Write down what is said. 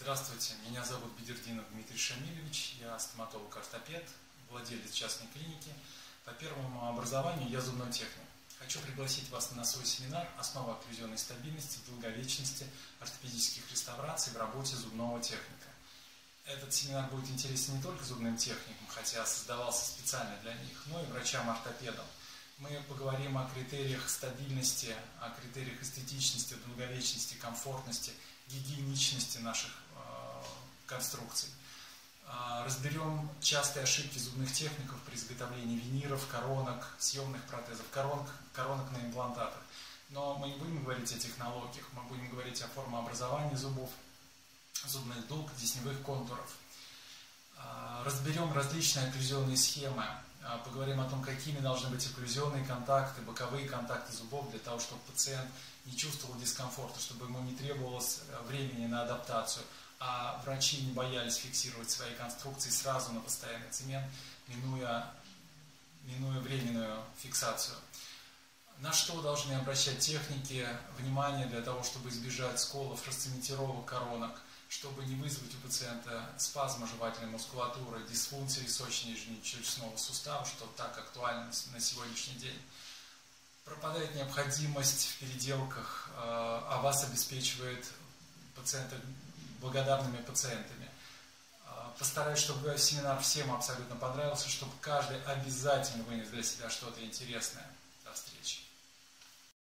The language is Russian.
Здравствуйте, меня зовут Бедердинов Дмитрий Шамилевич, я стоматолог-ортопед, владелец частной клиники. По первому образованию я зубной техник. Хочу пригласить вас на свой семинар «Основа окклюзионной стабильности, долговечности, ортопедических реставраций в работе зубного техника». Этот семинар будет интересен не только зубным техникам, хотя создавался специально для них, но и врачам-ортопедам. Мы поговорим о критериях стабильности, о критериях эстетичности, долговечности, комфортности, гигиеничности наших э, конструкций. Э, разберем частые ошибки зубных техников при изготовлении виниров, коронок, съемных протезов, коронок, коронок на имплантатах. Но мы не будем говорить о технологиях, мы будем говорить о формообразовании зубов, зубных дуг, десневых контуров. А, разберем различные окклюзионные схемы, а, поговорим о том, какими должны быть окклюзионные контакты, боковые контакты зубов для того, чтобы пациент не чувствовал дискомфорта, чтобы ему не требовалось э, времени на адаптацию, а врачи не боялись фиксировать свои конструкции сразу на постоянный цемент, минуя, минуя временную фиксацию. На что должны обращать техники внимание для того, чтобы избежать сколов, расцементировок коронок – чтобы не вызвать у пациента спазма жевательной мускулатуры, дисфункции сочно-нижнечелюстного сустава, что так актуально на сегодняшний день. Пропадает необходимость в переделках, э, а вас обеспечивает пациенты благодарными пациентами. Э, постараюсь, чтобы семинар всем абсолютно понравился, чтобы каждый обязательно вынес для себя что-то интересное.